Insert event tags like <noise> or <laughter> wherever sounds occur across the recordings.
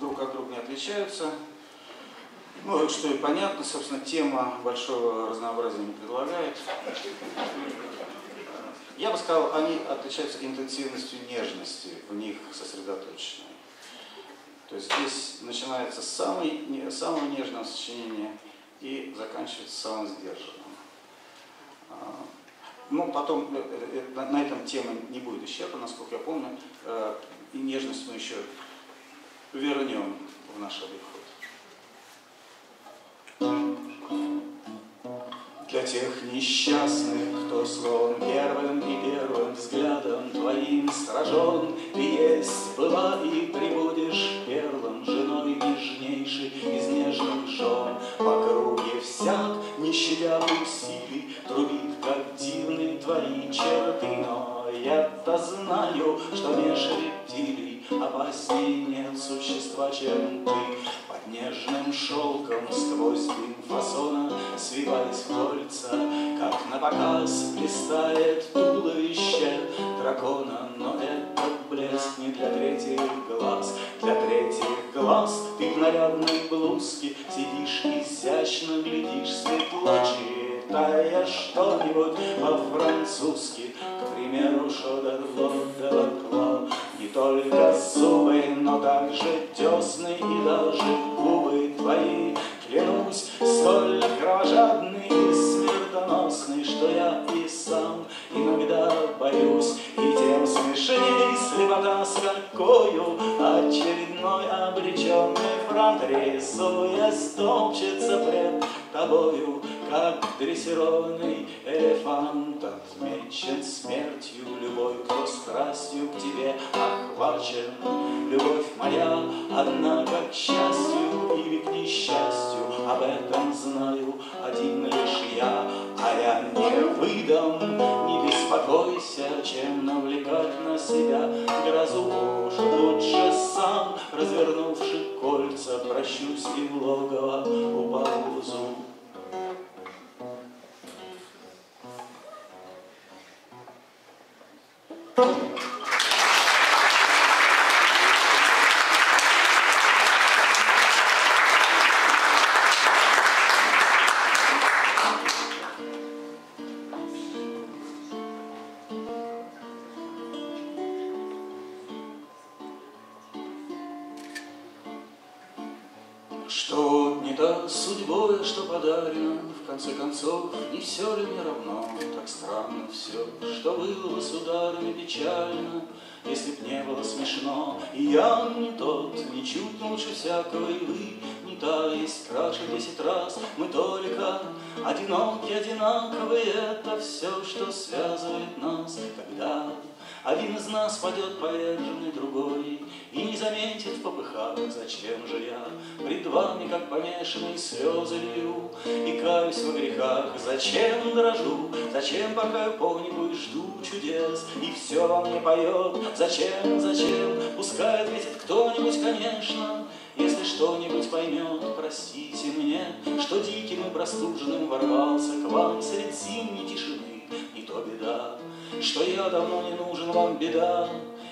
друг от друга не отличаются. Ну, что и понятно, собственно, тема большого разнообразия не предлагает. Я бы сказал, они отличаются интенсивностью нежности в них сосредоточенной. То есть здесь начинается с самой, самого нежного сочинения и заканчивается самым сдержанным. А, ну, потом э, э, э, на этом тема не будет исчерпана, насколько я помню, и нежность мы еще вернем в наш обиход. Для тех несчастных, кто словом первым и первым взглядом твоим сражен, Ты есть была и прибудешь первым женой нежнейшей из нежных жен. По круге всяк, не щадя усилий, трубит, как дивные твои черты, но я-то знаю, что меж рептилий опасней нет существа, чем ты. Под нежным шелком сквозь дым фасона свиваясь в кольца, как на показ блистает туловище дракона, но этот блеск не для третьих глаз, для третьих глаз ты в нарядной блузке сидишь изящно, глядишь светло, читая что-нибудь по-французски, к примеру, Шодерло де Лакло. Не только десны и даже губы твои, клянусь, столь кровожадный и смертоносный, что я и сам иногда боюсь, и тем смешней слепота, с какою очередной обреченный франт рисуя столбчется пред тобою, как дрессированный элефант. Отмечен смертью любой, кто страстью к тебе охвачен. Любовь моя, однако, к счастью или к несчастью, Об этом знаю один лишь я, А я не выдам, не беспокойся, Чем навлекать на себя грозу. Уж лучше сам, развернувши кольца, Прощусь и в логово уползу. Что печально, Если б не было смешно. И я не тот, ничуть лучше всякого, И вы не та, есть краше десять раз. Мы только одиноки, одинаковые, Это все, что связывает нас, когда один из нас падет поверженный другой И не заметит в попыхах, зачем же я Пред вами, как помешанный, слезы лью И каюсь во грехах, зачем дрожу? Зачем пока понику и жду чудес? И все во мне поет, зачем, зачем? Пускай ответит кто-нибудь, конечно. Если что-нибудь поймет, простите мне, Что диким и простуженным ворвался К вам средь зимней тишины, не то беда, что я давно не нужен вам, беда,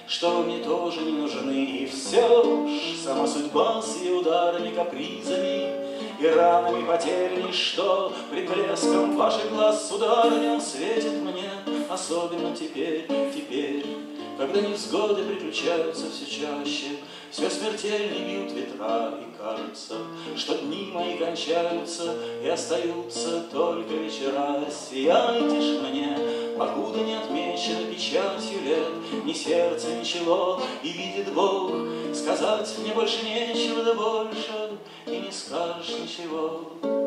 Что вы мне тоже не нужны. И все ж сама судьба с ее ударами, капризами И ранами потерь ничто Пред блеском ваших глаз, сударыня, Светит мне, особенно теперь, теперь, Когда невзгоды приключаются все чаще, Все смертельнее бьют ветра, и кажется, Что дни мои кончаются, И остаются только вечера. Сияйте ж мне, Покуда не отмечено печатью лет Ни сердце, ни чело, и видит Бог, Сказать мне больше нечего, да больше И не скажешь ничего.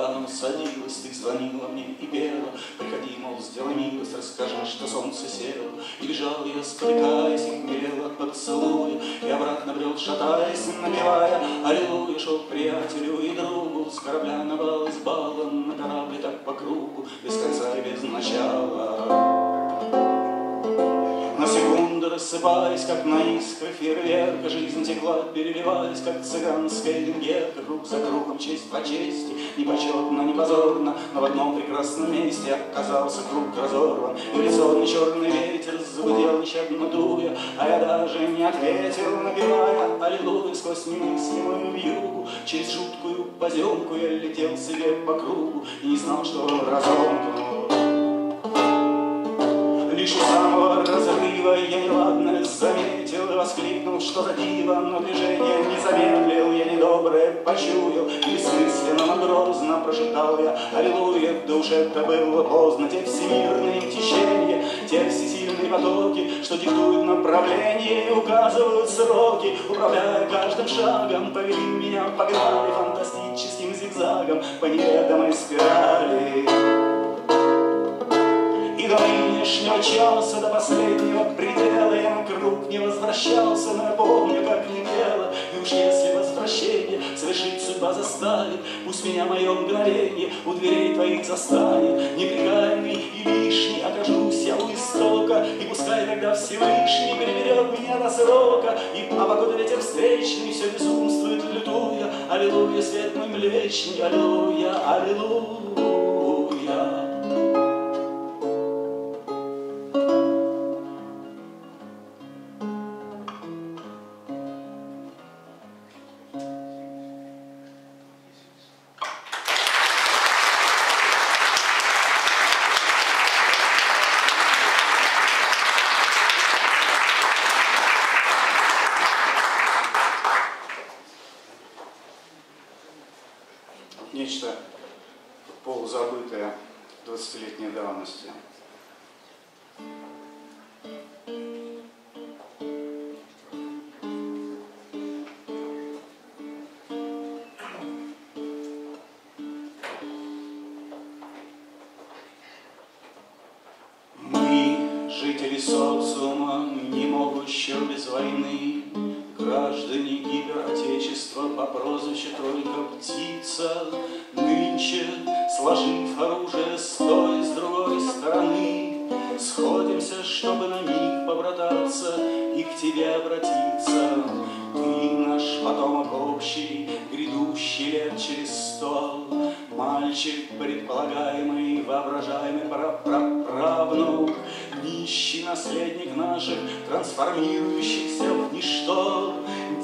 Когда оно садилось, ты звонила мне и пела, приходи, мол, сделай милость, расскажи, что солнце село, или бежал я, спотыкаясь, и хмелел от поцелуя, И обратно брел, шатаясь, напевая, Аллилуйя, шел приятелю и другу, С корабля на бал, из бала на корабле так по кругу, Без конца и без начала. На секунду рассыпаясь, как на искрах фейерверка, Жизнь текла, переливаясь, как цыганская венгерка, Круг за кругом, честь по чести, не почетно, не позорно, Но в одном прекрасном месте оказался круг разорван, И лицо черный ветер загудел нещадно дуя, А я даже не ответил, напевая Аллилуйя сквозь немыслимую вьюгу, Через жуткую поземку я летел себе по кругу И не знал, что разомкнут. Лишь у самого разрыва я неладное заметил и воскликнул, что за диво, но движение не замедлил, я недоброе почуял, бессмысленно, но грозно прошептал я, аллилуйя, в душе-то было поздно, те всемирные течения, те всесильные потоки, что диктуют направление указывают сроки, управляя каждым шагом, повели меня, погнали фантастическим зигзагом по неведомой спирали. Нынешнего часа, до последнего предела Я на круг не возвращался, но я помню, как летело. И уж если возвращение совершить судьба заставит, Пусть меня мое мгновение у дверей твоих застанет. Непрекаянный и лишний окажусь я у истока, И пускай тогда Всевышний переберет меня до срока, И а погода ветер встречный все безумствует, лютуя. Аллилуйя, свет мой млечный, аллилуйя, аллилуйя. Войны, Граждане гиперотечества по прозвищу только птица, Нынче, сложив оружие с той, с другой стороны, Сходимся, чтобы на миг побрататься и к тебе обратиться. Ты наш потомок общий, грядущий лет через сто, Мальчик предполагаемый, воображаемый правнук, Нищий наследник наших, трансформирующихся в ничто,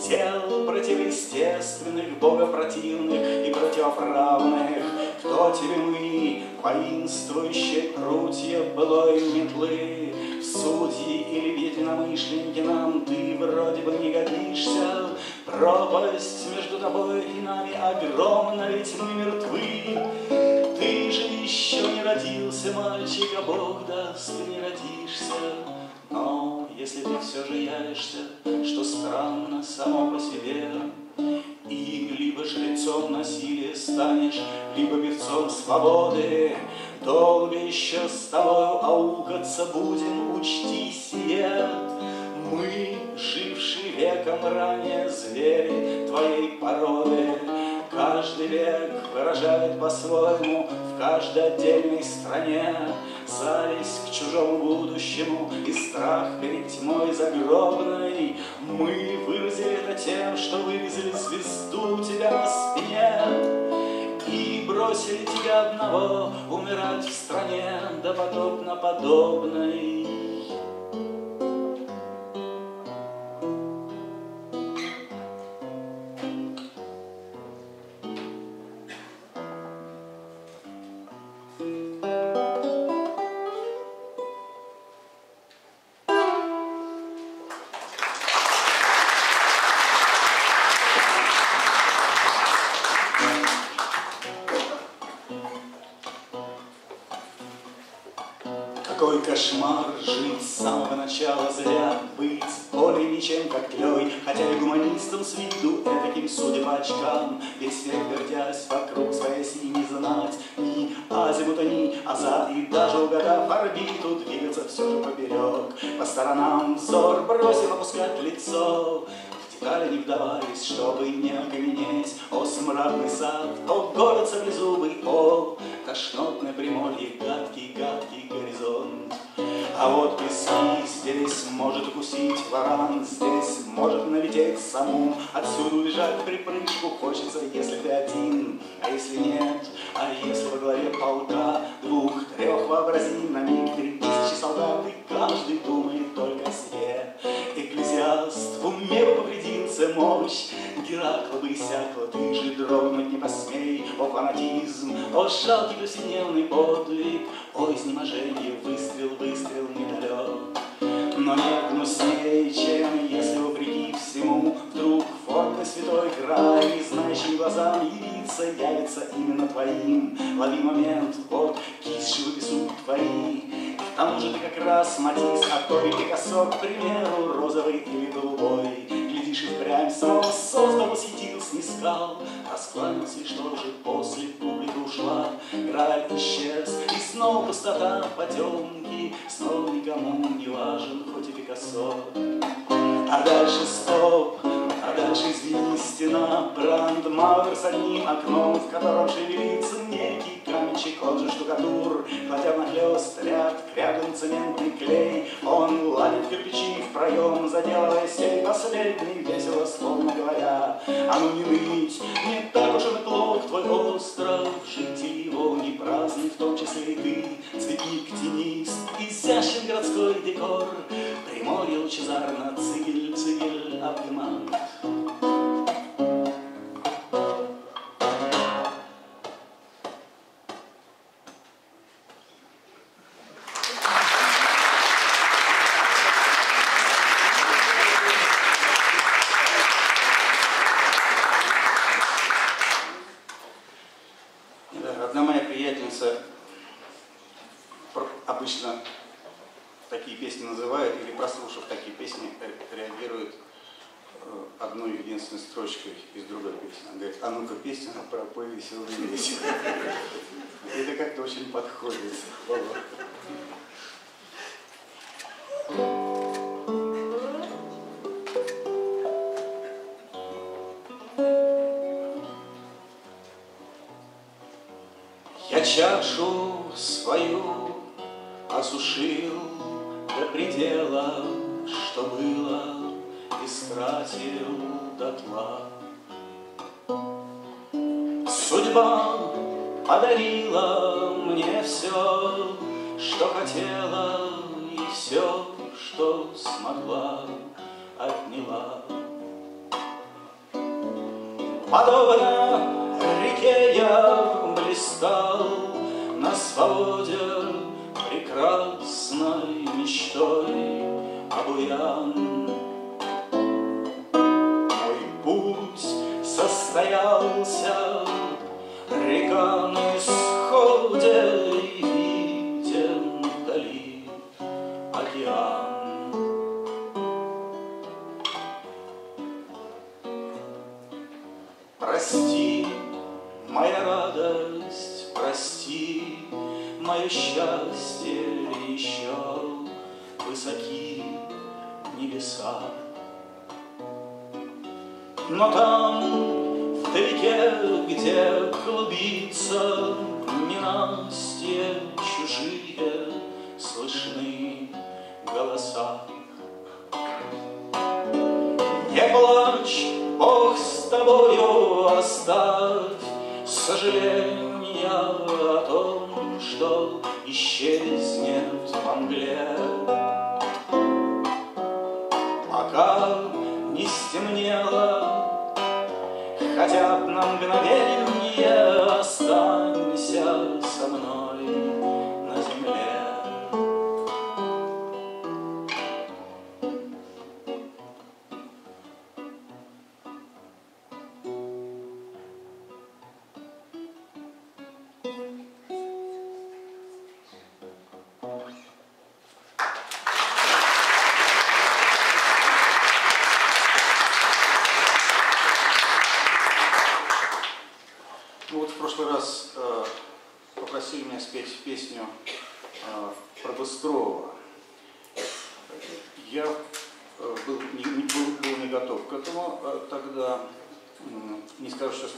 Дел противоестественных, богопротивных и противоправных. Кто тебе мы, воинствующие крутья былой метлы, судьи или единомышленники нам ты вроде бы не годишься, Пропасть между тобой и нами огромна, ведь мы мертвы. Ты же еще не родился, мальчик, а Бог даст, ты не родишься. Но если ты все же явишься, что странно само по себе, И либо жрецом насилия станешь, либо певцом свободы, Долго еще с тобою аукаться будем, учти сие. Мы, жившие веком ранее звери твоей породы, Каждый век выражает по-своему в каждой отдельной стране Зависть к чужому будущему и страх перед тьмой загробной. Мы выразили это тем, что вывезли звезду у тебя на спине И бросили тебя одного умирать в стране допотопно подобной. С виду этаким, судя по очкам, Весь век вертясь вокруг своей оси не знать Ни азимута, ни азад, и даже угадав орбиту, Двигаться все же поперек, по сторонам взор бросил опускать лицо, детали не вдаваясь, чтобы не окаменеть. О, смрадный сад, о, город саблезубый, о, тошнотное приморье, гадкий-гадкий горизонт. А вот пески здесь может укусить варан, Здесь может налететь саму, Отсюда убежать припрыжку хочется, если ты один, А если нет, а если во главе полка Двух-трех вообрази на миг три тысячи солдат, И каждый думает только о себе. Экклезиаст в уме бы повредился мощь, Геракла бы иссякла, ты же дрогнуть не посмей, О фанатизм, о жалкий повседневный подвиг, О изнеможение, выстрел, выстрел недалек. Но нет гнуснее, чем если явится именно твоим. Лови момент, вот кисть живопису твои. К тому же ты как раз Матис, а то и Пикассо, к примеру, розовый или голубой. Глядишь и впрямь снова создал, восхитил, снискал, Раскланялся, и что же после публика ушла, Граль исчез, и снова пустота потемки, Снова никому не важен, хоть и Пикассо. А дальше стоп, стена, Брандмауэр с одним окном, В котором шевелится некий каменщик, он же штукатур, Кладя нахлёст ряд, кряблен цементный клей, Он ладит кирпичи в проем, заделывая сей последний, Весело, словно говоря, а ну не ныть, Не так уж и плох твой остров, Жители его не праздны, в том числе и ты, Цветник, тенист, изящен городской декор, Приморье лучезарно, цигель, цигель, обнимает. Единственной строчкой из другой песни. Она говорит, а ну-ка песня пропой веселый весело. <laughs> Это как-то очень подходит. Истратил дотла. Судьба подарила мне все, что хотела, И все, что смогла, отняла. Подобно реке я блистал на свободе прекрасной мечтой обуян. Состоялся, река на исходе, и виден вдали океан. Прости, моя радость, прости, мое счастье еще высоки небеса. Но там, вдалеке, где клубится ненастье, чужие слышны голоса. Не плачь, Бог с тобою оставь Сожаления о том, что исчезнет во мгле. Хотя б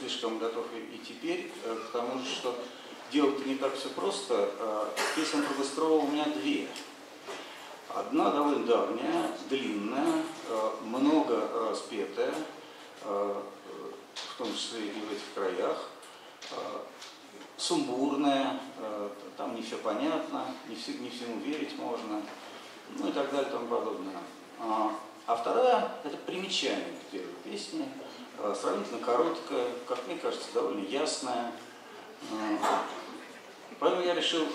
слишком готов и, теперь, э, потому что делать не так все просто. Э, песен про Быстрова у меня две. Одна довольно давняя, длинная, э, много распетая, э, в том числе и в этих краях, э, сумбурная, там не все понятно, не, все, не всему верить можно, ну и так далее и тому подобное. А, а вторая – это примечание к первой песне, сравнительно короткая, как мне кажется, довольно ясная. Поэтому я решил